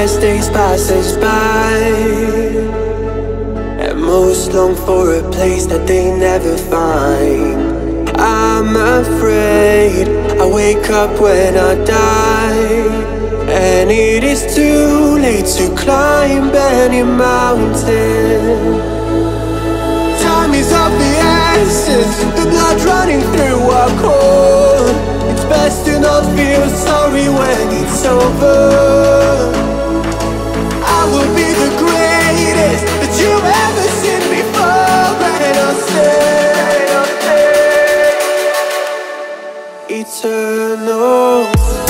best days pass us by. And most long for a place that they never find. I'm afraid I wake up when I die. And it is too late to climb any mountain. Time is of the essence The blood running through our core Eternal